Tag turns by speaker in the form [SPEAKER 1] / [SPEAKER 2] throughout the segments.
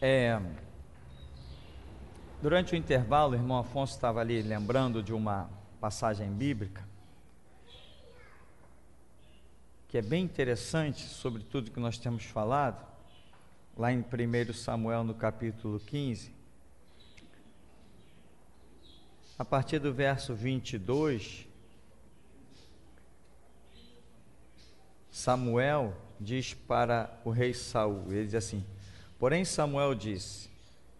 [SPEAKER 1] É, durante o intervalo, o irmão Afonso estava ali lembrando de uma passagem bíblica que é bem interessante sobre tudo que nós temos falado, lá em 1 Samuel, no capítulo 15, a partir do verso 22, Samuel diz para o rei Saul, ele diz assim: Porém Samuel disse: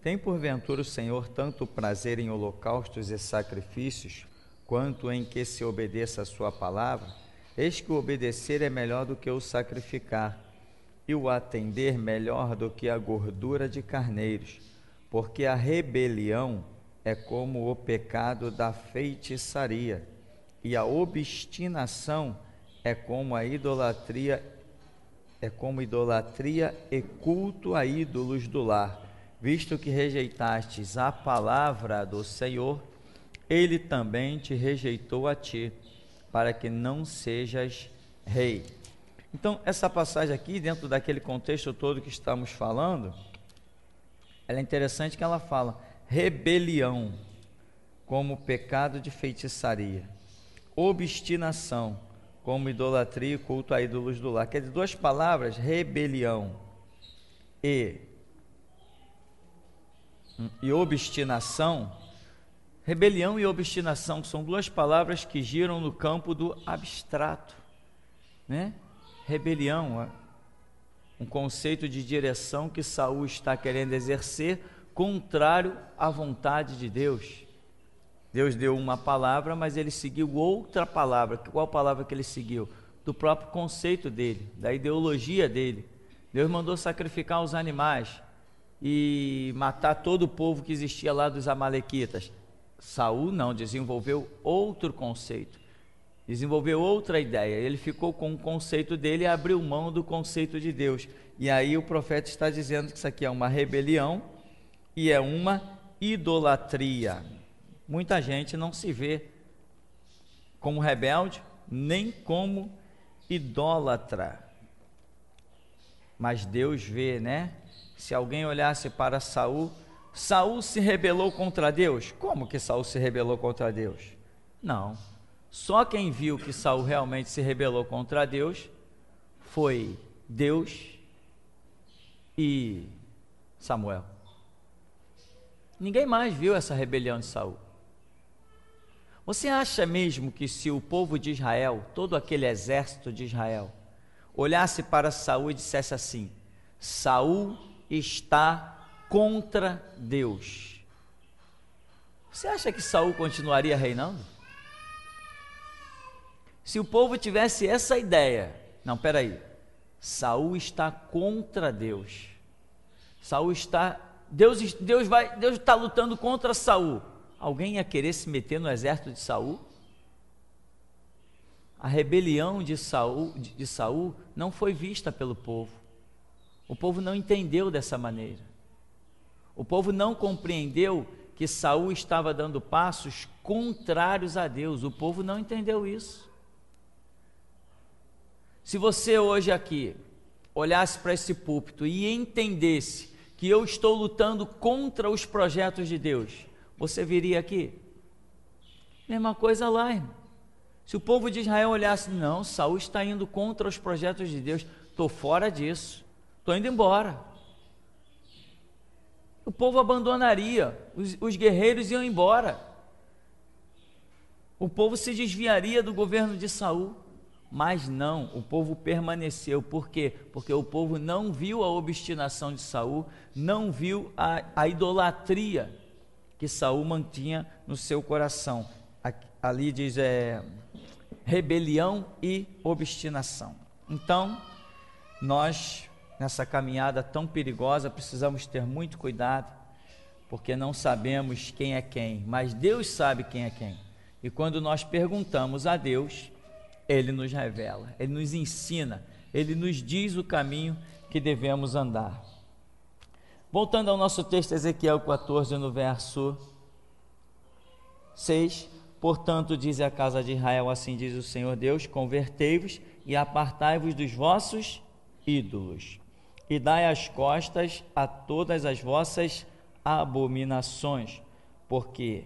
[SPEAKER 1] Tem porventura o Senhor tanto prazer em holocaustos e sacrifícios, quanto em que se obedeça a sua palavra? Eis que o obedecer é melhor do que o sacrificar, e o atender melhor do que a gordura de carneiros, porque a rebelião é como o pecado da feitiçaria, e a obstinação é como a idolatria é como idolatria e culto a ídolos do lar. Visto que rejeitastes a palavra do Senhor, ele também te rejeitou a ti para que não sejas rei. Então, essa passagem aqui, dentro daquele contexto todo que estamos falando, ela é interessante que ela fala rebelião como pecado de feitiçaria, obstinação como idolatria e culto a ídolos do lar. Quer dizer, duas palavras, rebelião e, e obstinação, Rebelião e obstinação são duas palavras que giram no campo do abstrato, né? Rebelião, um conceito de direção que Saul está querendo exercer contrário à vontade de Deus. Deus deu uma palavra, mas ele seguiu outra palavra. Qual palavra que ele seguiu? Do próprio conceito dele, da ideologia dele. Deus mandou sacrificar os animais e matar todo o povo que existia lá dos amalequitas. Saul não, desenvolveu outro conceito, desenvolveu outra ideia. Ele ficou com o conceito dele e abriu mão do conceito de Deus. E aí o profeta está dizendo que isso aqui é uma rebelião e é uma idolatria. Muita gente não se vê como rebelde, nem como idólatra. Mas Deus vê, né? Se alguém olhasse para Saul, Saul se rebelou contra Deus? Como que Saul se rebelou contra Deus? Não. Só quem viu que Saul realmente se rebelou contra Deus foi Deus e Samuel. Ninguém mais viu essa rebelião de Saul. Você acha mesmo que se o povo de Israel, todo aquele exército de Israel, olhasse para Saul e dissesse assim: Saul está contra Deus. Você acha que Saul continuaria reinando? Se o povo tivesse essa ideia, não, peraí, Saul está contra Deus. Saul está, Deus, Deus vai, Deus está lutando contra Saul. Alguém ia querer se meter no exército de Saul? A rebelião de Saul, de, de Saul não foi vista pelo povo. O povo não entendeu dessa maneira. O povo não compreendeu que Saul estava dando passos contrários a Deus. O povo não entendeu isso. Se você hoje aqui olhasse para esse púlpito e entendesse que eu estou lutando contra os projetos de Deus, você viria aqui? Mesma coisa lá, irmão. Se o povo de Israel olhasse, não, Saul está indo contra os projetos de Deus, estou fora disso, estou indo embora o povo abandonaria, os, os guerreiros iam embora. O povo se desviaria do governo de Saul. Mas não, o povo permaneceu. Por quê? Porque o povo não viu a obstinação de Saul, não viu a, a idolatria que Saul mantinha no seu coração. Ali diz é, rebelião e obstinação. Então, nós nessa caminhada tão perigosa, precisamos ter muito cuidado, porque não sabemos quem é quem, mas Deus sabe quem é quem. E quando nós perguntamos a Deus, Ele nos revela, Ele nos ensina, Ele nos diz o caminho que devemos andar. Voltando ao nosso texto, Ezequiel 14, no verso 6. Portanto, diz a casa de Israel: Assim diz o Senhor Deus: Convertei-vos e apartai-vos dos vossos ídolos e dai as costas a todas as vossas abominações, porque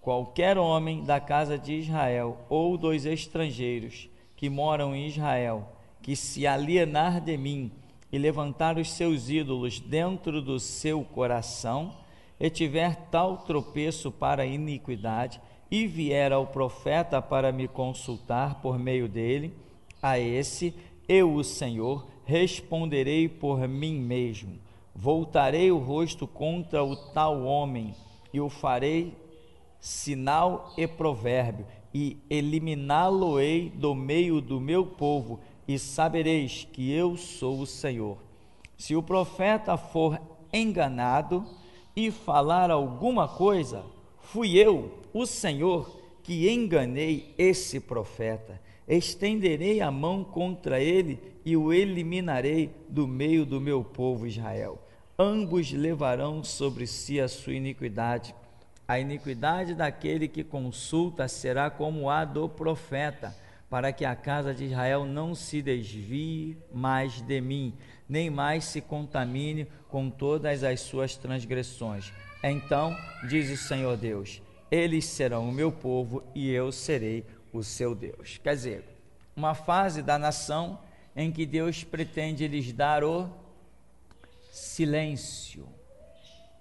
[SPEAKER 1] qualquer homem da casa de Israel ou dos estrangeiros que moram em Israel, que se alienar de mim e levantar os seus ídolos dentro do seu coração, e tiver tal tropeço para a iniquidade, e vier ao profeta para me consultar por meio dele, a esse eu, o Senhor, responderei por mim mesmo. Voltarei o rosto contra o tal homem e o farei sinal e provérbio, e eliminá-lo-ei do meio do meu povo, e sabereis que eu sou o Senhor. Se o profeta for enganado e falar alguma coisa, fui eu, o Senhor, que enganei esse profeta. Estenderei a mão contra ele e o eliminarei do meio do meu povo Israel. Ambos levarão sobre si a sua iniquidade a iniquidade daquele que consulta será como a do profeta, para que a casa de Israel não se desvie mais de mim, nem mais se contamine com todas as suas transgressões. Então, diz o Senhor Deus: eles serão o meu povo e eu serei o seu Deus. Quer dizer, uma fase da nação em que Deus pretende lhes dar o silêncio.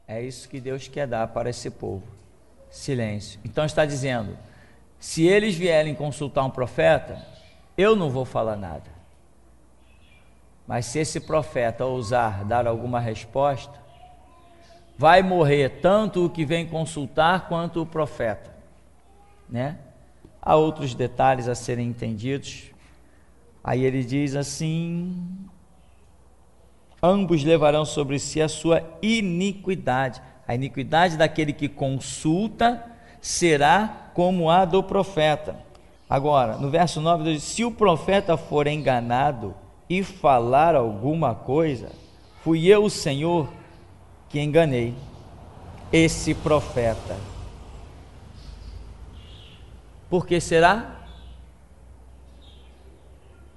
[SPEAKER 1] É isso que Deus quer dar para esse povo silêncio. Então está dizendo: se eles vierem consultar um profeta, eu não vou falar nada. Mas se esse profeta ousar dar alguma resposta, vai morrer tanto o que vem consultar quanto o profeta, né? Há outros detalhes a serem entendidos. Aí ele diz assim: ambos levarão sobre si a sua iniquidade. A iniquidade daquele que consulta será como a do profeta. Agora, no verso 9, diz: Se o profeta for enganado e falar alguma coisa, fui eu, o Senhor, que enganei esse profeta. Por que será?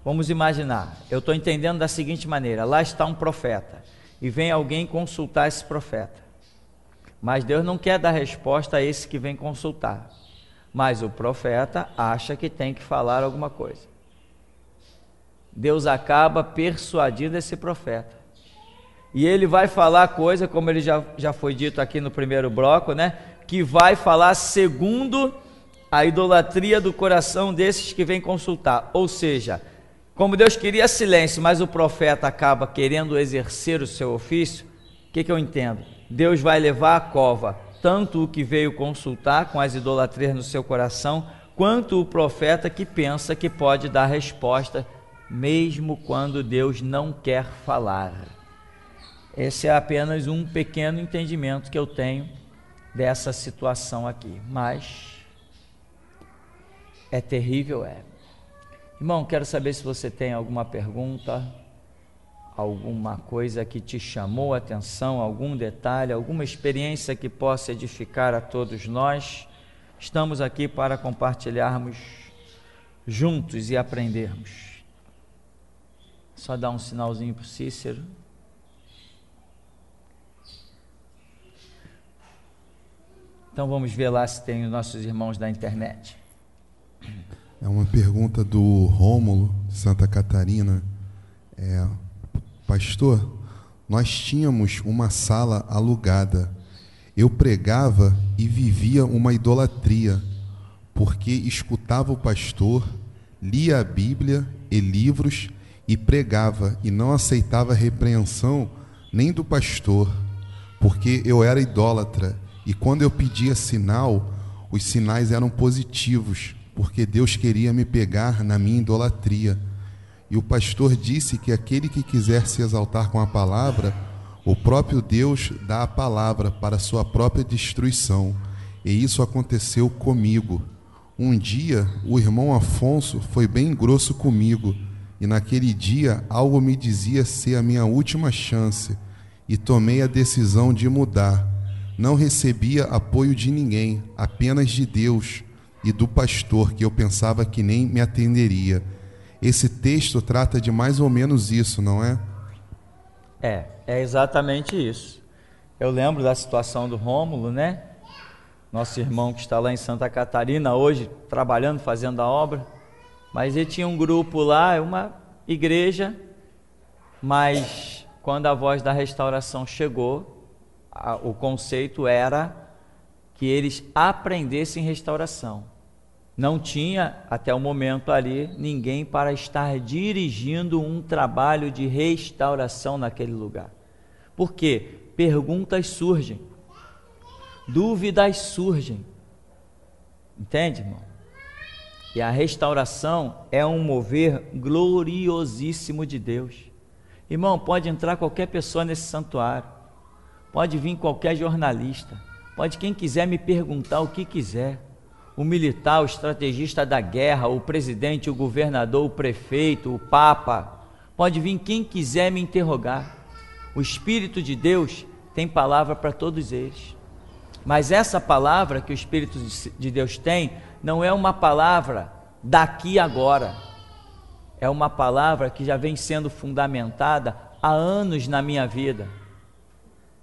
[SPEAKER 1] Vamos imaginar, eu estou entendendo da seguinte maneira: lá está um profeta, e vem alguém consultar esse profeta. Mas Deus não quer dar resposta a esse que vem consultar. Mas o profeta acha que tem que falar alguma coisa. Deus acaba persuadindo esse profeta. E ele vai falar coisa, como ele já, já foi dito aqui no primeiro bloco, né? Que vai falar segundo a idolatria do coração desses que vêm consultar. Ou seja, como Deus queria silêncio, mas o profeta acaba querendo exercer o seu ofício, o que, que eu entendo? Deus vai levar à cova tanto o que veio consultar com as idolatrias no seu coração, quanto o profeta que pensa que pode dar resposta, mesmo quando Deus não quer falar. Esse é apenas um pequeno entendimento que eu tenho dessa situação aqui, mas é terrível, é. Irmão, quero saber se você tem alguma pergunta alguma coisa que te chamou a atenção, algum detalhe, alguma experiência que possa edificar a todos nós. Estamos aqui para compartilharmos juntos e aprendermos. Só dar um sinalzinho para o Cícero. Então vamos ver lá se tem os nossos irmãos da internet.
[SPEAKER 2] É uma pergunta do Rômulo, de Santa Catarina. É, Pastor, nós tínhamos uma sala alugada. Eu pregava e vivia uma idolatria, porque escutava o pastor, lia a Bíblia e livros e pregava e não aceitava repreensão nem do pastor, porque eu era idólatra e quando eu pedia sinal, os sinais eram positivos, porque Deus queria me pegar na minha idolatria. E o pastor disse que aquele que quiser se exaltar com a palavra, o próprio Deus dá a palavra para sua própria destruição. E isso aconteceu comigo. Um dia, o irmão Afonso foi bem grosso comigo, e naquele dia algo me dizia ser a minha última chance, e tomei a decisão de mudar. Não recebia apoio de ninguém, apenas de Deus e do pastor, que eu pensava que nem me atenderia esse texto trata de mais ou menos isso, não é?
[SPEAKER 1] É, é exatamente isso. Eu lembro da situação do Rômulo, né? Nosso irmão que está lá em Santa Catarina hoje, trabalhando, fazendo a obra. Mas ele tinha um grupo lá, uma igreja, mas quando a voz da restauração chegou, a, o conceito era que eles aprendessem restauração. Não tinha, até o momento ali, ninguém para estar dirigindo um trabalho de restauração naquele lugar. Por quê? Perguntas surgem, dúvidas surgem. Entende, irmão? E a restauração é um mover gloriosíssimo de Deus. Irmão, pode entrar qualquer pessoa nesse santuário, pode vir qualquer jornalista, pode quem quiser me perguntar o que quiser. O militar, o estrategista da guerra, o presidente, o governador, o prefeito, o papa, pode vir quem quiser me interrogar. O Espírito de Deus tem palavra para todos eles. Mas essa palavra que o Espírito de Deus tem não é uma palavra daqui agora. É uma palavra que já vem sendo fundamentada há anos na minha vida.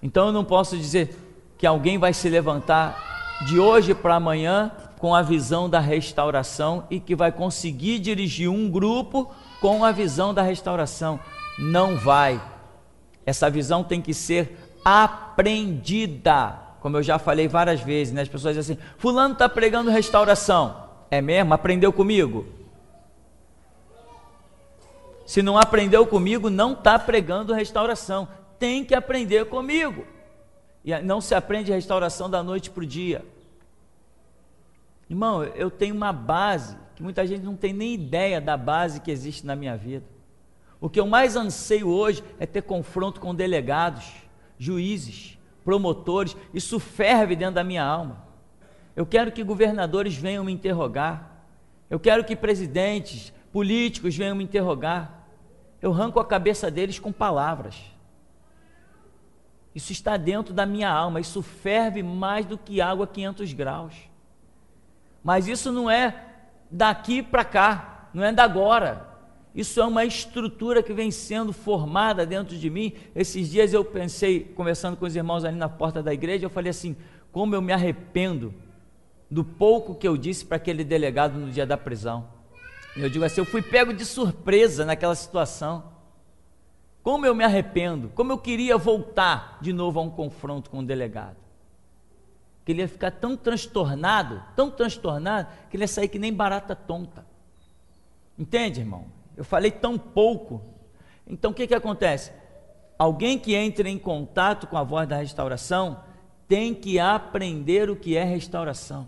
[SPEAKER 1] Então eu não posso dizer que alguém vai se levantar de hoje para amanhã com a visão da restauração e que vai conseguir dirigir um grupo com a visão da restauração. Não vai. Essa visão tem que ser aprendida como eu já falei várias vezes, né? as pessoas dizem assim: Fulano está pregando restauração. É mesmo? Aprendeu comigo? Se não aprendeu comigo, não está pregando restauração. Tem que aprender comigo. E não se aprende restauração da noite para o dia. Irmão, eu tenho uma base que muita gente não tem nem ideia da base que existe na minha vida. O que eu mais anseio hoje é ter confronto com delegados, juízes, promotores, isso ferve dentro da minha alma. Eu quero que governadores venham me interrogar. Eu quero que presidentes, políticos venham me interrogar. Eu arranco a cabeça deles com palavras. Isso está dentro da minha alma, isso ferve mais do que água a 500 graus. Mas isso não é daqui para cá, não é da agora. Isso é uma estrutura que vem sendo formada dentro de mim. Esses dias eu pensei, conversando com os irmãos ali na porta da igreja, eu falei assim: como eu me arrependo do pouco que eu disse para aquele delegado no dia da prisão. Eu digo assim: eu fui pego de surpresa naquela situação. Como eu me arrependo, como eu queria voltar de novo a um confronto com o delegado. Que ele ia ficar tão transtornado, tão transtornado, que ele ia sair que nem barata tonta. Entende, irmão? Eu falei tão pouco. Então o que, que acontece? Alguém que entra em contato com a voz da restauração tem que aprender o que é restauração,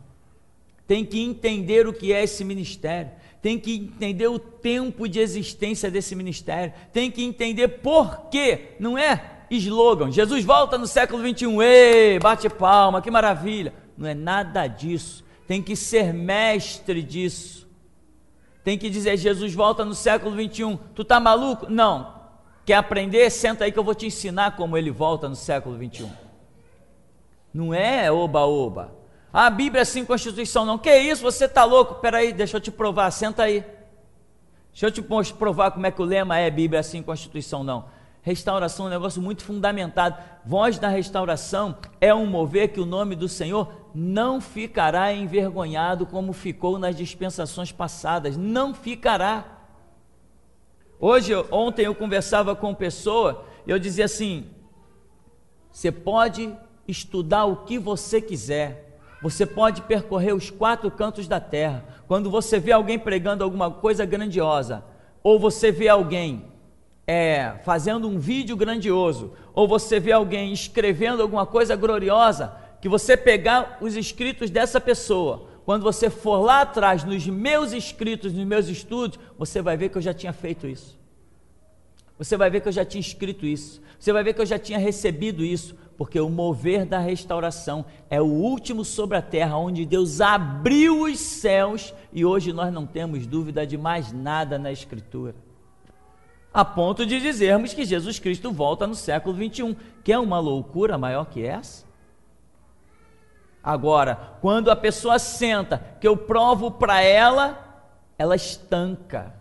[SPEAKER 1] tem que entender o que é esse ministério, tem que entender o tempo de existência desse ministério, tem que entender por quê, não é slogan. Jesus volta no século 21, ei, bate palma, que maravilha. Não é nada disso. Tem que ser mestre disso tem que dizer: Jesus volta no século 21. Tu tá maluco? Não. Quer aprender? Senta aí que eu vou te ensinar como ele volta no século 21. Não é oba-oba. A Bíblia é assim, Constituição não. Que isso? Você tá louco? Peraí, deixa eu te provar. Senta aí. Deixa eu te provar como é que o lema é Bíblia é assim, Constituição não. Restauração é um negócio muito fundamentado. Voz da restauração é um mover que o nome do Senhor não ficará envergonhado como ficou nas dispensações passadas. Não ficará. Hoje, ontem eu conversava com pessoa e eu dizia assim: você pode estudar o que você quiser, você pode percorrer os quatro cantos da terra. Quando você vê alguém pregando alguma coisa grandiosa, ou você vê alguém é, fazendo um vídeo grandioso, ou você vê alguém escrevendo alguma coisa gloriosa, que você pegar os escritos dessa pessoa, quando você for lá atrás nos meus escritos, nos meus estudos, você vai ver que eu já tinha feito isso. Você vai ver que eu já tinha escrito isso. Você vai ver que eu já tinha recebido isso, porque o mover da restauração é o último sobre a terra, onde Deus abriu os céus e hoje nós não temos dúvida de mais nada na Escritura a ponto de dizermos que Jesus Cristo volta no século 21, que é uma loucura maior que essa. Agora, quando a pessoa senta, que eu provo para ela, ela estanca.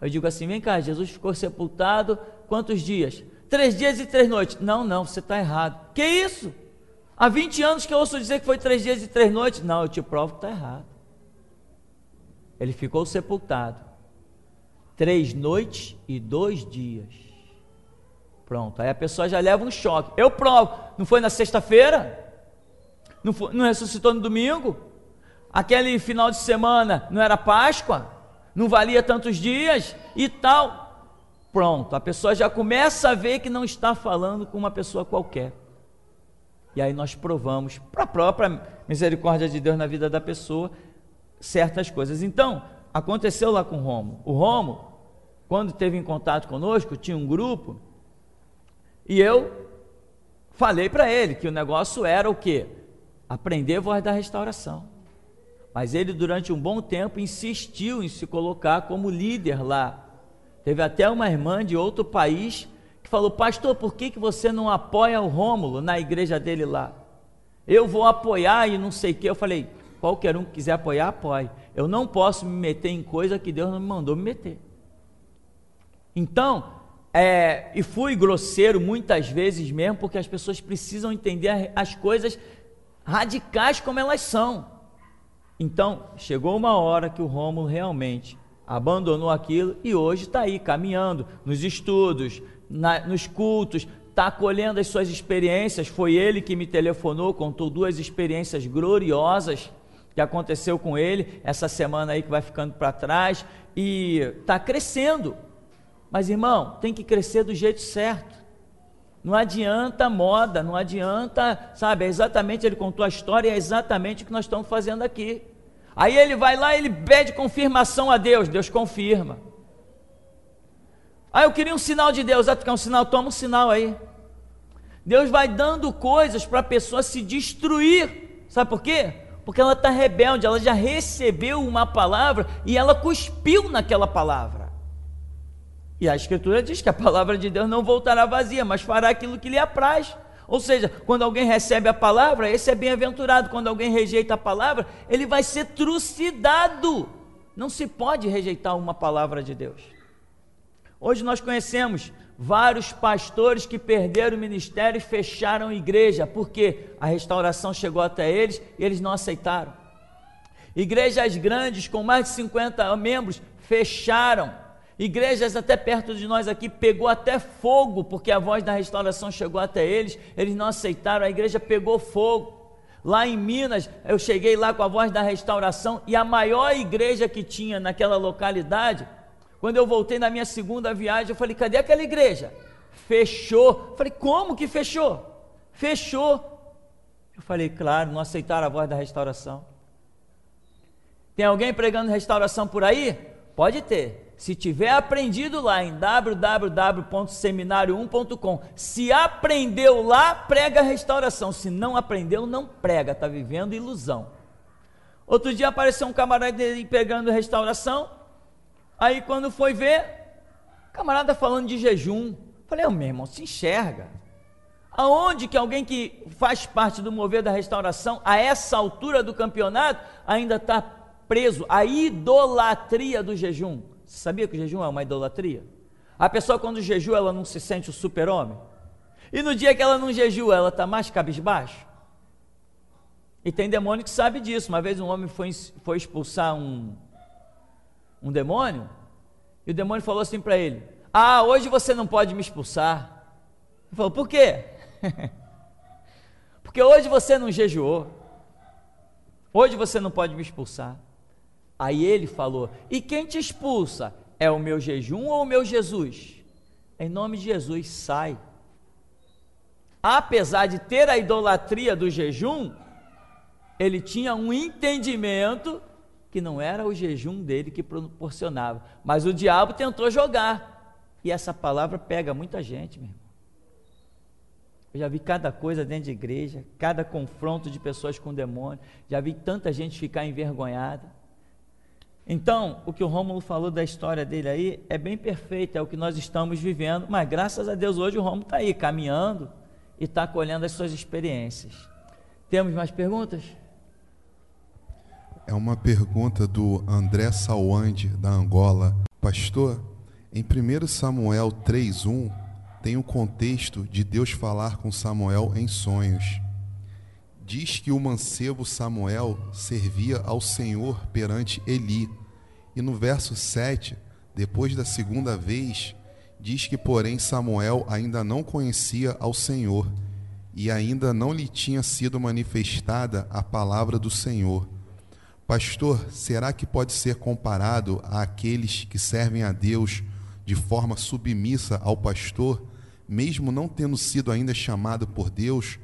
[SPEAKER 1] Eu digo assim: vem cá, Jesus ficou sepultado quantos dias? três dias e três noites. Não, não, você está errado. Que isso? Há 20 anos que eu ouço dizer que foi três dias e três noites. Não, eu te provo que está errado. Ele ficou sepultado. Três noites e dois dias. Pronto, aí a pessoa já leva um choque. Eu provo. Não foi na sexta-feira? Não, não ressuscitou no domingo? Aquele final de semana não era Páscoa? Não valia tantos dias? E tal. Pronto, a pessoa já começa a ver que não está falando com uma pessoa qualquer. E aí nós provamos, para a própria misericórdia de Deus na vida da pessoa, certas coisas. Então, aconteceu lá com o Romo. O Romo, quando teve em contato conosco, tinha um grupo, e eu falei para ele que o negócio era o quê? Aprender a voz da restauração. Mas ele, durante um bom tempo, insistiu em se colocar como líder lá Teve até uma irmã de outro país que falou: Pastor, por que, que você não apoia o Rômulo na igreja dele lá? Eu vou apoiar e não sei o que. Eu falei: qualquer um que quiser apoiar, apoie. Eu não posso me meter em coisa que Deus não me mandou me meter. Então, é, e fui grosseiro muitas vezes mesmo, porque as pessoas precisam entender as coisas radicais como elas são. Então, chegou uma hora que o Rômulo realmente abandonou aquilo e hoje está aí caminhando nos estudos, na, nos cultos, está colhendo as suas experiências. Foi ele que me telefonou, contou duas experiências gloriosas que aconteceu com ele essa semana aí que vai ficando para trás e está crescendo. Mas irmão, tem que crescer do jeito certo. Não adianta moda, não adianta, sabe? É exatamente, ele contou a história, é exatamente o que nós estamos fazendo aqui. Aí ele vai lá e ele pede confirmação a Deus, Deus confirma. Ah, eu queria um sinal de Deus, ah, tu quer um sinal? Toma um sinal aí. Deus vai dando coisas para a pessoa se destruir. Sabe por quê? Porque ela está rebelde, ela já recebeu uma palavra e ela cuspiu naquela palavra. E a Escritura diz que a palavra de Deus não voltará vazia, mas fará aquilo que lhe apraz. Ou seja, quando alguém recebe a palavra, esse é bem-aventurado. Quando alguém rejeita a palavra, ele vai ser trucidado. Não se pode rejeitar uma palavra de Deus. Hoje nós conhecemos vários pastores que perderam o ministério e fecharam a igreja, porque a restauração chegou até eles e eles não aceitaram. Igrejas grandes com mais de 50 membros fecharam Igrejas até perto de nós aqui pegou até fogo, porque a voz da restauração chegou até eles, eles não aceitaram, a igreja pegou fogo. Lá em Minas, eu cheguei lá com a voz da restauração e a maior igreja que tinha naquela localidade, quando eu voltei na minha segunda viagem, eu falei: cadê aquela igreja? Fechou. Eu falei: como que fechou? Fechou. Eu falei: claro, não aceitaram a voz da restauração. Tem alguém pregando restauração por aí? Pode ter. Se tiver aprendido lá em www.seminario1.com, se aprendeu lá, prega restauração. Se não aprendeu, não prega, está vivendo ilusão. Outro dia apareceu um camarada dele pegando restauração. Aí quando foi ver, camarada falando de jejum. Falei, oh, meu irmão, se enxerga. Aonde que alguém que faz parte do mover da restauração, a essa altura do campeonato, ainda está preso à idolatria do jejum? Você sabia que o jejum é uma idolatria? A pessoa quando jejua, ela não se sente o super-homem? E no dia que ela não jejua, ela está mais cabisbaixo? E tem demônio que sabe disso. Uma vez um homem foi, foi expulsar um, um demônio, e o demônio falou assim para ele: Ah, hoje você não pode me expulsar. Ele falou: Por quê? Porque hoje você não jejuou. Hoje você não pode me expulsar. Aí ele falou: E quem te expulsa? É o meu jejum ou o meu Jesus? Em nome de Jesus, sai. Apesar de ter a idolatria do jejum, ele tinha um entendimento que não era o jejum dele que proporcionava, mas o diabo tentou jogar. E essa palavra pega muita gente, meu irmão. Eu já vi cada coisa dentro de igreja, cada confronto de pessoas com demônio, já vi tanta gente ficar envergonhada. Então, o que o Rômulo falou da história dele aí é bem perfeito, é o que nós estamos vivendo, mas graças a Deus hoje o Rômulo está aí, caminhando e está colhendo as suas experiências. Temos mais perguntas?
[SPEAKER 2] É uma pergunta do André Sawande, da Angola. Pastor, em 1 Samuel 3,1, tem o contexto de Deus falar com Samuel em sonhos. Diz que o mancebo Samuel servia ao Senhor perante Eli. E no verso 7, depois da segunda vez, diz que, porém, Samuel ainda não conhecia ao Senhor e ainda não lhe tinha sido manifestada a palavra do Senhor. Pastor, será que pode ser comparado àqueles que servem a Deus de forma submissa ao pastor, mesmo não tendo sido ainda chamado por Deus,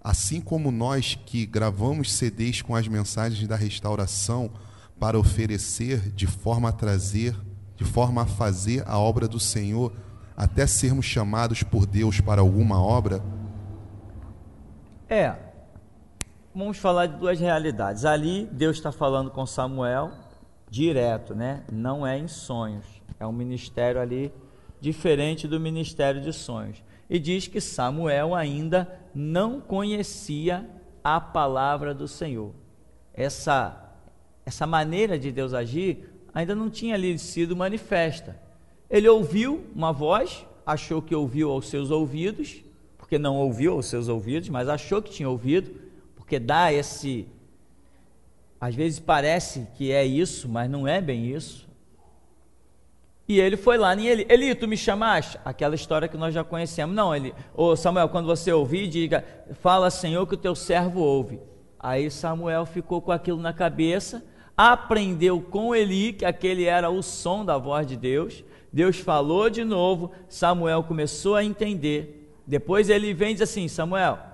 [SPEAKER 2] assim como nós que gravamos CDs com as mensagens da restauração para oferecer de forma a trazer, de forma a fazer a obra do Senhor, até sermos chamados por Deus para alguma obra?
[SPEAKER 1] É. Vamos falar de duas realidades. Ali, Deus está falando com Samuel direto, né? Não é em sonhos. É um ministério ali diferente do ministério de sonhos. E diz que Samuel ainda não conhecia a palavra do Senhor. Essa essa maneira de Deus agir ainda não tinha ali sido manifesta. Ele ouviu uma voz, achou que ouviu aos seus ouvidos, porque não ouviu aos seus ouvidos, mas achou que tinha ouvido, porque dá esse às vezes parece que é isso, mas não é bem isso. E ele foi lá em Eli, Eli, tu me chamaste? Aquela história que nós já conhecemos. Não, ele, ô Samuel, quando você ouvir, diga, fala Senhor que o teu servo ouve. Aí Samuel ficou com aquilo na cabeça, aprendeu com Eli que aquele era o som da voz de Deus. Deus falou de novo, Samuel começou a entender. Depois ele vem e diz assim: Samuel,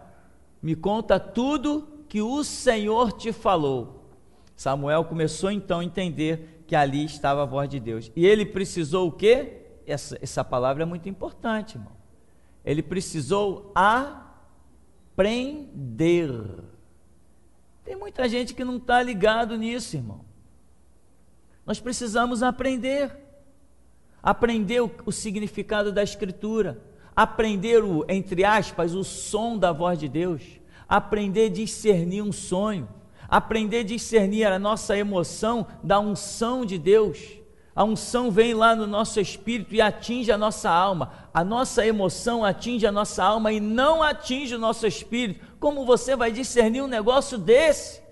[SPEAKER 1] me conta tudo que o Senhor te falou. Samuel começou então a entender que ali estava a voz de Deus. E ele precisou o quê? Essa, essa palavra é muito importante, irmão. Ele precisou aprender. Tem muita gente que não está ligado nisso, irmão. Nós precisamos aprender. Aprender o, o significado da Escritura. Aprender o, entre aspas, o som da voz de Deus. Aprender a discernir um sonho aprender a discernir a nossa emoção da unção de Deus. A unção vem lá no nosso espírito e atinge a nossa alma. A nossa emoção atinge a nossa alma e não atinge o nosso espírito. Como você vai discernir um negócio desse?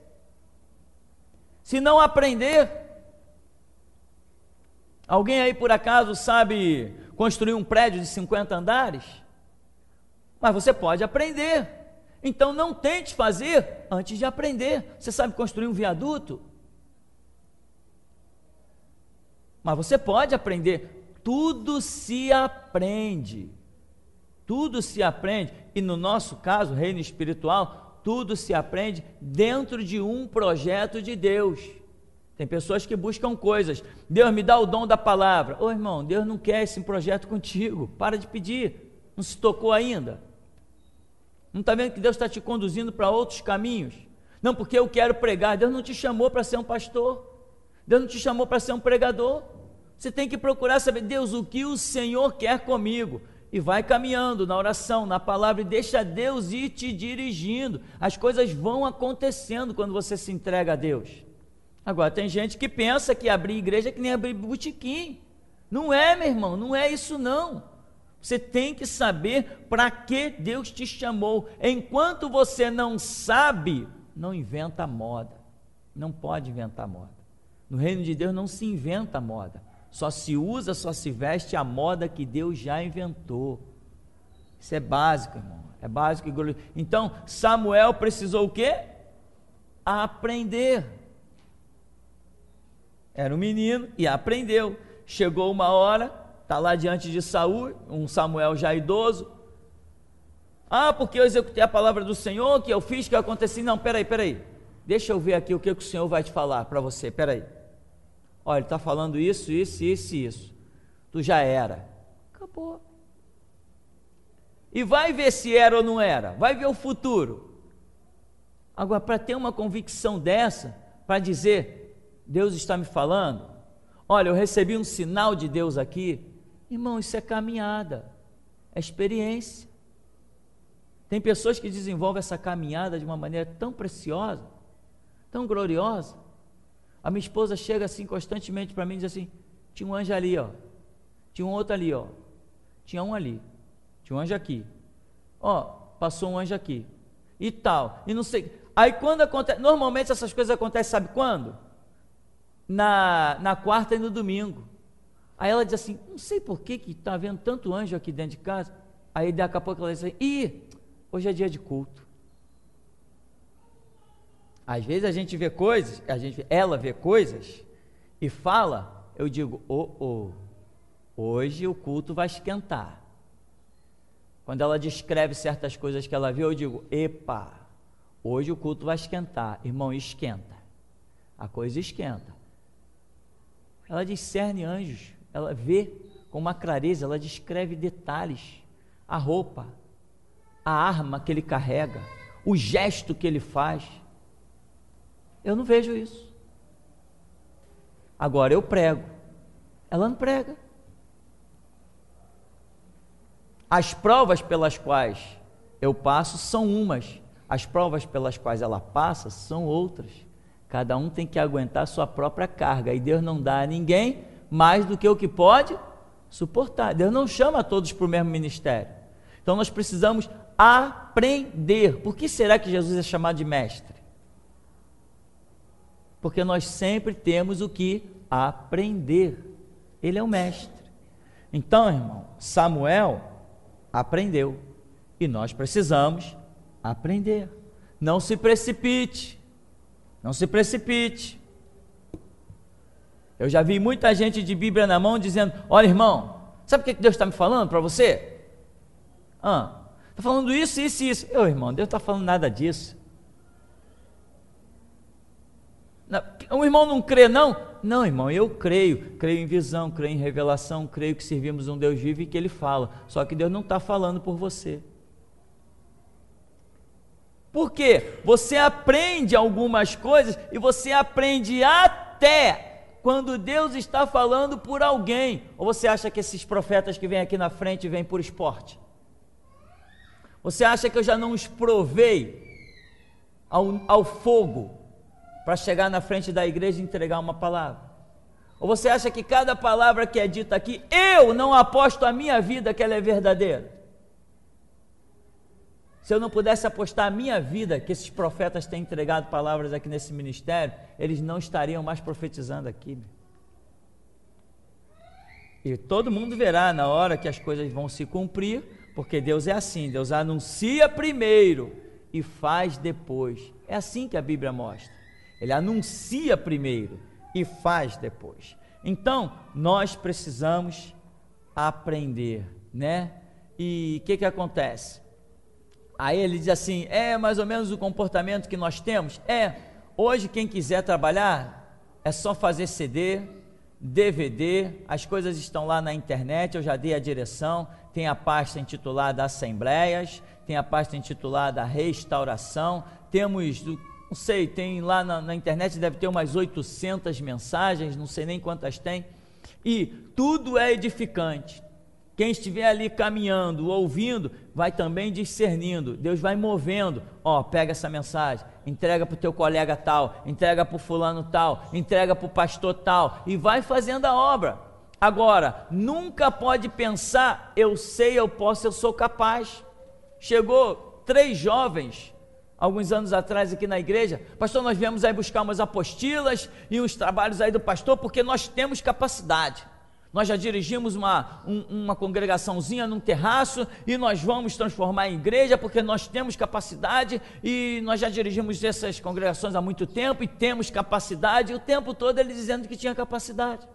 [SPEAKER 1] Se não aprender. Alguém aí por acaso sabe construir um prédio de 50 andares? Mas você pode aprender. Então não tente fazer antes de aprender. Você sabe construir um viaduto? Mas você pode aprender. Tudo se aprende. Tudo se aprende. E no nosso caso, reino espiritual, tudo se aprende dentro de um projeto de Deus. Tem pessoas que buscam coisas. Deus me dá o dom da palavra. Ô irmão, Deus não quer esse projeto contigo. Para de pedir. Não se tocou ainda. Não está vendo que Deus está te conduzindo para outros caminhos? Não, porque eu quero pregar. Deus não te chamou para ser um pastor. Deus não te chamou para ser um pregador. Você tem que procurar saber, Deus, o que o Senhor quer comigo. E vai caminhando na oração, na palavra, e deixa Deus ir te dirigindo. As coisas vão acontecendo quando você se entrega a Deus. Agora, tem gente que pensa que abrir igreja é que nem abrir botequim. Não é, meu irmão, não é isso não. Você tem que saber para que Deus te chamou. Enquanto você não sabe, não inventa moda. Não pode inventar moda. No reino de Deus não se inventa moda. Só se usa, só se veste a moda que Deus já inventou. Isso é básico, irmão. É básico e glorioso. Então, Samuel precisou o quê? Aprender. Era um menino e aprendeu. Chegou uma hora está lá diante de Saul, um Samuel já idoso. Ah, porque eu executei a palavra do Senhor, que eu fiz, que eu. Não, peraí, peraí. Deixa eu ver aqui o que, que o Senhor vai te falar para você. Peraí. Olha, ele está falando isso, isso, isso e isso. Tu já era. Acabou. E vai ver se era ou não era. Vai ver o futuro. Agora, para ter uma convicção dessa, para dizer, Deus está me falando, olha, eu recebi um sinal de Deus aqui, Irmão, isso é caminhada, é experiência. Tem pessoas que desenvolvem essa caminhada de uma maneira tão preciosa, tão gloriosa. A minha esposa chega assim constantemente para mim e diz assim: tinha um anjo ali, ó. Tinha um outro ali, ó. Tinha um ali. Tinha um anjo aqui. Ó, passou um anjo aqui. E tal. E não sei. Aí quando acontece. Normalmente essas coisas acontecem, sabe quando? Na, na quarta e no domingo. Aí ela diz assim: não sei por que está havendo tanto anjo aqui dentro de casa. Aí daqui a pouco ela diz assim: ih, hoje é dia de culto. Às vezes a gente vê coisas, a gente, ela vê coisas e fala, eu digo, oh, oh, hoje o culto vai esquentar. Quando ela descreve certas coisas que ela viu, eu digo, epa, hoje o culto vai esquentar. Irmão, esquenta. A coisa esquenta. Ela discerne anjos ela vê com uma clareza, ela descreve detalhes, a roupa, a arma que ele carrega, o gesto que ele faz. Eu não vejo isso. Agora eu prego, ela não prega. As provas pelas quais eu passo são umas, as provas pelas quais ela passa são outras. Cada um tem que aguentar a sua própria carga e Deus não dá a ninguém mais do que o que pode suportar. Deus não chama todos para o mesmo ministério. Então nós precisamos aprender. Por que será que Jesus é chamado de mestre? Porque nós sempre temos o que aprender. Ele é o mestre. Então, irmão, Samuel aprendeu e nós precisamos aprender. Não se precipite. Não se precipite. Eu já vi muita gente de Bíblia na mão dizendo: Olha, irmão, sabe o que Deus está me falando para você? Ah, falando isso, isso e isso. Eu, irmão, Deus está falando nada disso. O irmão não crê, não? Não, irmão, eu creio. Creio em visão, creio em revelação, creio que servimos um Deus vivo e que Ele fala. Só que Deus não está falando por você. Por quê? Você aprende algumas coisas e você aprende até quando Deus está falando por alguém? Ou você acha que esses profetas que vêm aqui na frente vêm por esporte? Você acha que eu já não os provei ao, ao fogo para chegar na frente da igreja e entregar uma palavra? Ou você acha que cada palavra que é dita aqui, eu não aposto a minha vida que ela é verdadeira? Se eu não pudesse apostar a minha vida que esses profetas têm entregado palavras aqui nesse ministério, eles não estariam mais profetizando aqui. E todo mundo verá na hora que as coisas vão se cumprir, porque Deus é assim: Deus anuncia primeiro e faz depois. É assim que a Bíblia mostra. Ele anuncia primeiro e faz depois. Então, nós precisamos aprender, né? E o que, que acontece? Aí ele diz assim: é mais ou menos o comportamento que nós temos? É, hoje quem quiser trabalhar é só fazer CD, DVD, as coisas estão lá na internet, eu já dei a direção, tem a pasta intitulada Assembleias, tem a pasta intitulada Restauração, temos, não sei, tem lá na, na internet, deve ter umas 800 mensagens, não sei nem quantas tem, e tudo é edificante, quem estiver ali caminhando, ouvindo, vai também discernindo. Deus vai movendo. Ó, pega essa mensagem, entrega para o teu colega tal, entrega para o fulano tal, entrega para o pastor tal, e vai fazendo a obra. Agora, nunca pode pensar, eu sei, eu posso, eu sou capaz. Chegou três jovens, alguns anos atrás aqui na igreja, pastor, nós viemos aí buscar umas apostilas e uns trabalhos aí do pastor, porque nós temos capacidade. Nós já dirigimos uma, um, uma congregaçãozinha num terraço e nós vamos transformar em igreja porque nós temos capacidade e nós já dirigimos essas congregações há muito tempo e temos capacidade. E o tempo todo ele dizendo que tinha capacidade.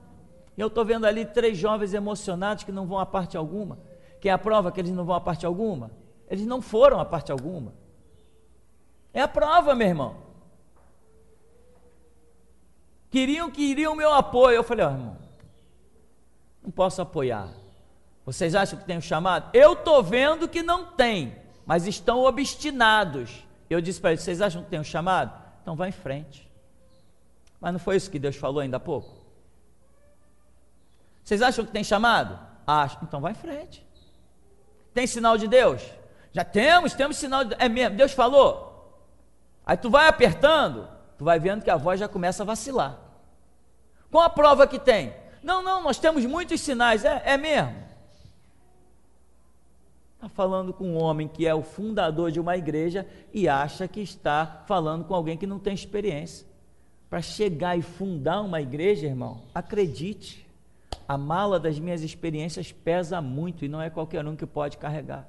[SPEAKER 1] E eu estou vendo ali três jovens emocionados que não vão a parte alguma. Que é a prova que eles não vão a parte alguma. Eles não foram a parte alguma. É a prova, meu irmão. Queriam que iriam o meu apoio. Eu falei, ó, oh, irmão, não posso apoiar. Vocês acham que tem um chamado? Eu estou vendo que não tem, mas estão obstinados. Eu disse para eles: vocês acham que tem um chamado? Então vá em frente. Mas não foi isso que Deus falou ainda há pouco? Vocês acham que tem chamado? Acho. Então vá em frente. Tem sinal de Deus? Já temos, temos sinal de É mesmo, Deus falou. Aí tu vai apertando, tu vai vendo que a voz já começa a vacilar. Qual a prova que tem? Não, não, nós temos muitos sinais, é, é mesmo. Está falando com um homem que é o fundador de uma igreja e acha que está falando com alguém que não tem experiência. Para chegar e fundar uma igreja, irmão, acredite, a mala das minhas experiências pesa muito e não é qualquer um que pode carregar.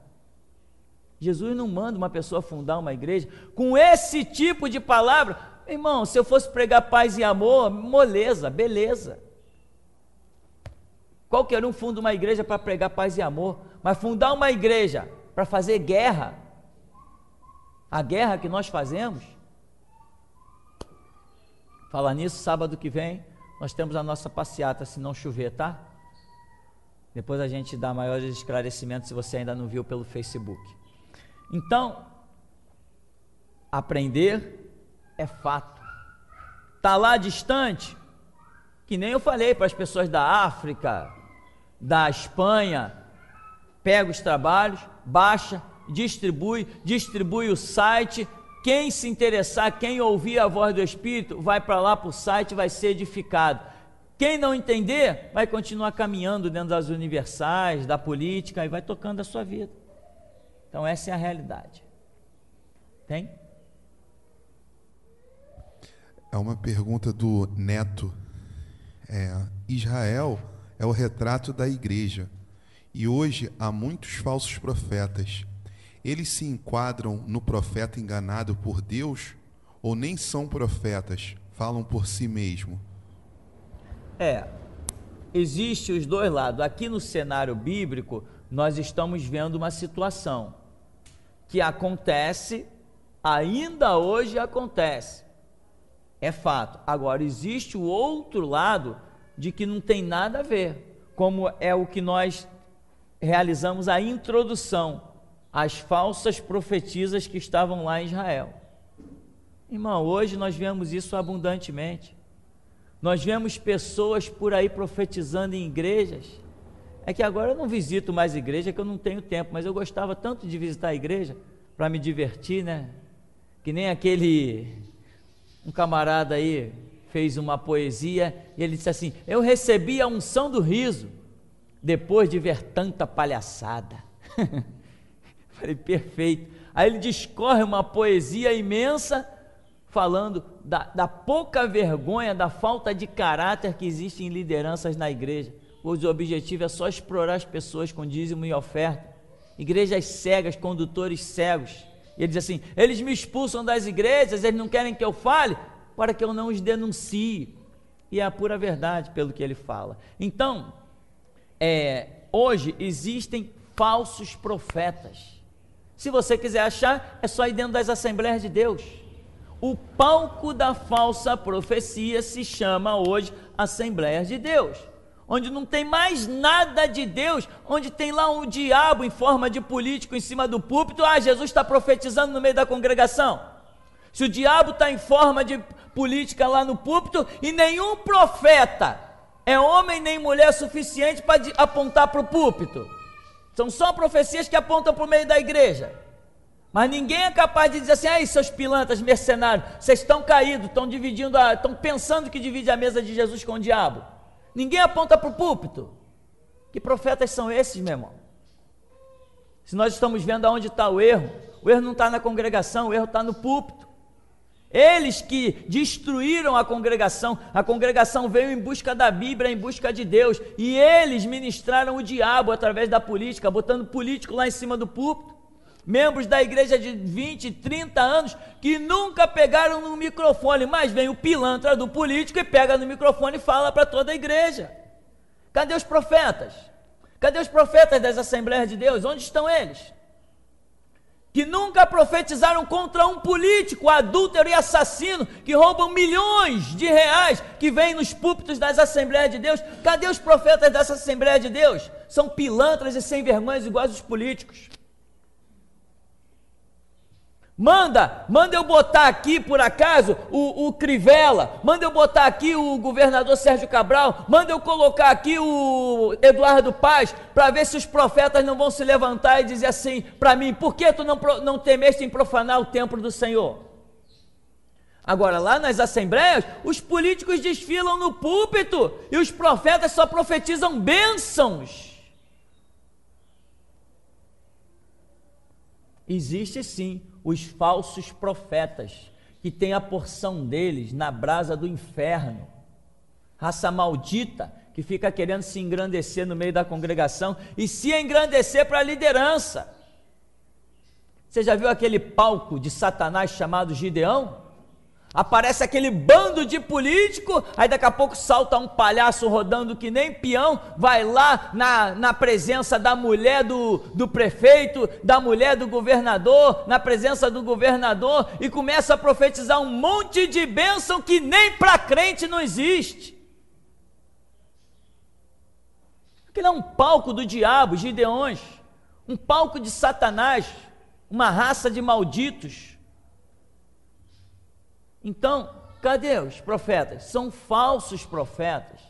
[SPEAKER 1] Jesus não manda uma pessoa fundar uma igreja com esse tipo de palavra. Irmão, se eu fosse pregar paz e amor, moleza, beleza. Qualquer um funda uma igreja para pregar paz e amor, mas fundar uma igreja para fazer guerra, a guerra que nós fazemos. Falar nisso, sábado que vem, nós temos a nossa passeata, se não chover, tá? Depois a gente dá maiores esclarecimentos se você ainda não viu pelo Facebook. Então, aprender é fato. Está lá distante, que nem eu falei para as pessoas da África, da Espanha, pega os trabalhos, baixa, distribui, distribui o site. Quem se interessar, quem ouvir a voz do Espírito, vai para lá para o site, vai ser edificado. Quem não entender, vai continuar caminhando dentro das universais, da política e vai tocando a sua vida. Então, essa é a realidade. Tem?
[SPEAKER 2] É uma pergunta do Neto. É, Israel é o retrato da igreja. E hoje há muitos falsos profetas. Eles se enquadram no profeta enganado por Deus ou nem são profetas, falam por si mesmo?
[SPEAKER 1] É, existe os dois lados. Aqui no cenário bíblico, nós estamos vendo uma situação que acontece, ainda hoje acontece. É fato. Agora, existe o outro lado de que não tem nada a ver, como é o que nós realizamos a introdução às falsas profetisas que estavam lá em Israel. Irmão, hoje nós vemos isso abundantemente. Nós vemos pessoas por aí profetizando em igrejas. É que agora eu não visito mais igreja, que eu não tenho tempo, mas eu gostava tanto de visitar a igreja para me divertir, né? Que nem aquele um camarada aí fez uma poesia e ele disse assim: Eu recebi a unção do riso depois de ver tanta palhaçada. Falei, perfeito. Aí ele discorre uma poesia imensa falando da, da, pouca vergonha, da falta de caráter que existe em lideranças na igreja. Pois o objetivo é só explorar as pessoas com dízimo e oferta. Igrejas cegas, condutores cegos. E ele diz assim: eles me expulsam das igrejas, eles não querem que eu fale para que eu não os denuncie. E é a pura verdade pelo que ele fala. Então, é, hoje existem falsos profetas. Se você quiser achar, é só ir dentro das Assembleias de Deus. O palco da falsa profecia se chama hoje Assembleias de Deus, onde não tem mais nada de Deus, onde tem lá um diabo em forma de político em cima do púlpito. Ah, Jesus está profetizando no meio da congregação. Se o diabo está em forma de política lá no púlpito e nenhum profeta é homem nem mulher suficiente para apontar para o púlpito. São só profecias que apontam para o meio da igreja. Mas ninguém é capaz de dizer assim: aí, seus pilantras mercenários, vocês estão caídos, estão dividindo, estão pensando que divide a mesa de Jesus com o diabo. Ninguém aponta para o púlpito. Que profetas são esses, meu irmão? Se nós estamos vendo aonde está o erro, o erro não está na congregação, o erro está no púlpito. Eles que destruíram a congregação, a congregação veio em busca da Bíblia, em busca de Deus, e eles ministraram o diabo através da política, botando político lá em cima do púlpito. Membros da igreja de 20, 30 anos que nunca pegaram no microfone, mas vem o pilantra do político e pega no microfone e fala para toda a igreja. Cadê os profetas? Cadê os profetas das Assembleias de Deus? Onde estão eles? Que nunca profetizaram contra um político adúltero e assassino que roubam milhões de reais que vem nos púlpitos das Assembleias de Deus. Cadê os profetas dessa Assembleia de Deus? São pilantras e sem vergonhas iguais os políticos. Manda, manda eu botar aqui por acaso o, o Crivella, manda eu botar aqui o governador Sérgio Cabral, manda eu colocar aqui o Eduardo Paz, para ver se os profetas não vão se levantar e dizer assim para mim: por que tu não, não temeste em profanar o templo do Senhor? Agora, lá nas assembleias, os políticos desfilam no púlpito e os profetas só profetizam bênçãos. Existe sim os falsos profetas, que tem a porção deles na brasa do inferno. Raça maldita que fica querendo se engrandecer no meio da congregação e se engrandecer para a liderança. Você já viu aquele palco de Satanás chamado Gideão? Aparece aquele bando de político, aí daqui a pouco salta um palhaço rodando que nem peão, vai lá na, na presença da mulher do, do prefeito, da mulher do governador, na presença do governador, e começa a profetizar um monte de bênção que nem para crente não existe. Aquilo é um palco do diabo, Gideões, um palco de Satanás, uma raça de malditos então, cadê os profetas? São falsos profetas.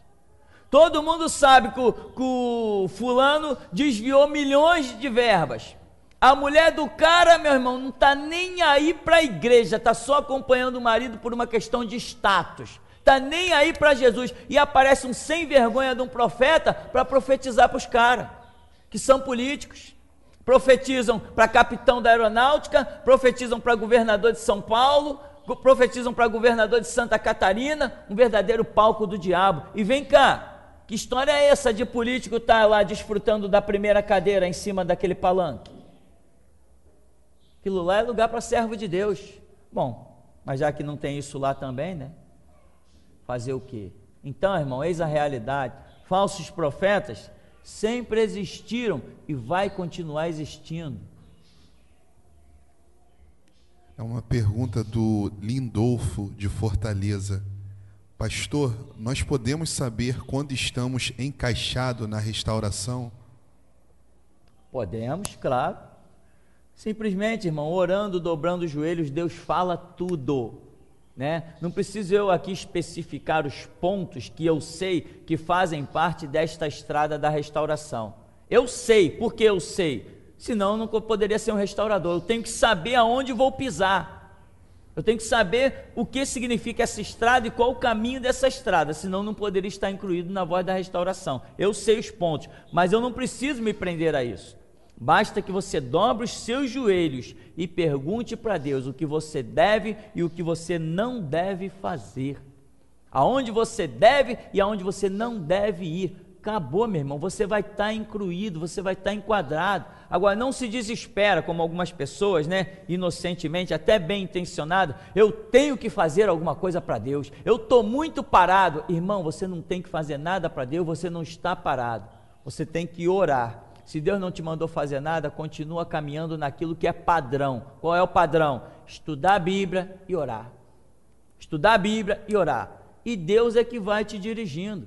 [SPEAKER 1] Todo mundo sabe que o, que o fulano desviou milhões de verbas. A mulher do cara, meu irmão, não está nem aí para a igreja, está só acompanhando o marido por uma questão de status. Está nem aí para Jesus. E aparece um sem vergonha de um profeta para profetizar para os caras, que são políticos. Profetizam para capitão da aeronáutica, profetizam para governador de São Paulo, profetizam para governador de Santa Catarina, um verdadeiro palco do diabo. E vem cá, que história é essa de político estar tá lá desfrutando da primeira cadeira em cima daquele palanque? Aquilo lá é lugar para servo de Deus. Bom, mas já que não tem isso lá também, né? Fazer o quê? Então, irmão, eis a realidade. Falsos profetas sempre existiram e vai continuar existindo.
[SPEAKER 2] É uma pergunta do Lindolfo de Fortaleza. Pastor, nós podemos saber quando estamos encaixados na restauração?
[SPEAKER 1] Podemos, claro. Simplesmente, irmão, orando, dobrando os joelhos, Deus fala tudo. Né? Não preciso eu aqui especificar os pontos que eu sei que fazem parte desta estrada da restauração. Eu sei, porque eu sei? Senão não poderia ser um restaurador. Eu tenho que saber aonde vou pisar. Eu tenho que saber o que significa essa estrada e qual o caminho dessa estrada, senão não poderia estar incluído na voz da restauração. Eu sei os pontos, mas eu não preciso me prender a isso. Basta que você dobre os seus joelhos e pergunte para Deus o que você deve e o que você não deve fazer. Aonde você deve e aonde você não deve ir. Acabou, meu irmão, você vai estar tá incluído, você vai estar tá enquadrado. Agora, não se desespera, como algumas pessoas, né, inocentemente, até bem intencionado, eu tenho que fazer alguma coisa para Deus, eu estou muito parado. Irmão, você não tem que fazer nada para Deus, você não está parado, você tem que orar. Se Deus não te mandou fazer nada, continua caminhando naquilo que é padrão. Qual é o padrão? Estudar a Bíblia e orar. Estudar a Bíblia e orar. E Deus é que vai te dirigindo.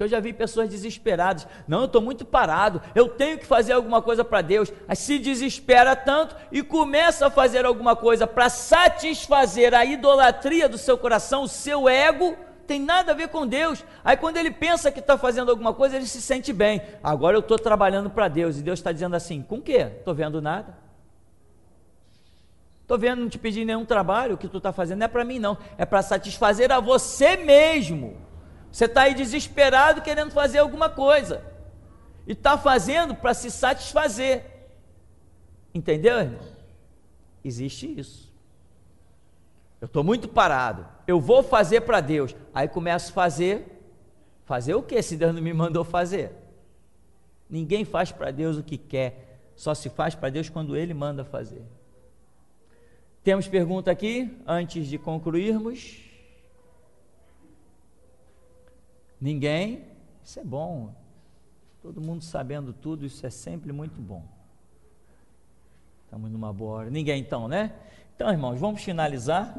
[SPEAKER 1] Porque eu já vi pessoas desesperadas. Não, eu estou muito parado, eu tenho que fazer alguma coisa para Deus. Aí se desespera tanto e começa a fazer alguma coisa para satisfazer a idolatria do seu coração, o seu ego. Tem nada a ver com Deus. Aí quando ele pensa que está fazendo alguma coisa, ele se sente bem. Agora eu estou trabalhando para Deus. E Deus está dizendo assim: com o? Estou vendo nada. Estou vendo, não te pedir nenhum trabalho, o que tu está fazendo não é para mim, não. É para satisfazer a você mesmo. Você está aí desesperado querendo fazer alguma coisa. E está fazendo para se satisfazer. Entendeu, irmão? Existe isso. Eu estou muito parado. Eu vou fazer para Deus. Aí começo a fazer. Fazer o que se Deus não me mandou fazer? Ninguém faz para Deus o que quer. Só se faz para Deus quando Ele manda fazer. Temos pergunta aqui, antes de concluirmos. Ninguém, isso é bom. Todo mundo sabendo tudo, isso é sempre muito bom. Estamos numa boa hora. Ninguém então, né? Então, irmãos, vamos finalizar.